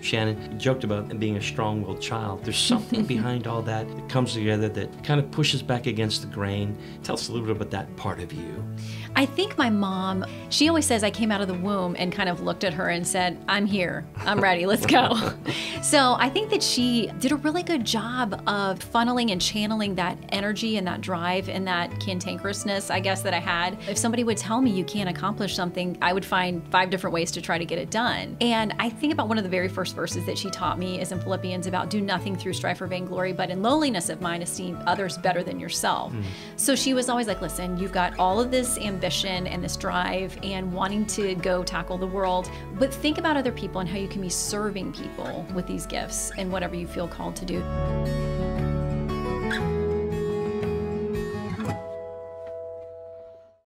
Shannon joked about being a strong willed child. There's something behind all that that comes together that kind of pushes back against the grain. Tell us a little bit about that part of you. I think my mom, she always says I came out of the womb and kind of looked at her and said, I'm here, I'm ready, let's go. so I think that she did a really good job of funneling and channeling that energy and that drive and that cantankerousness, I guess, that I had. If somebody would tell me you can't accomplish something, I would find five different ways to try to get it done. And I think about one of the very first verses that she taught me is in Philippians about do nothing through strife or vainglory, but in lowliness of mind, esteem others better than yourself. Mm. So she was always like, listen, you've got all of this ambition and this drive and wanting to go tackle the world. But think about other people and how you can be serving people with these gifts and whatever you feel called to do.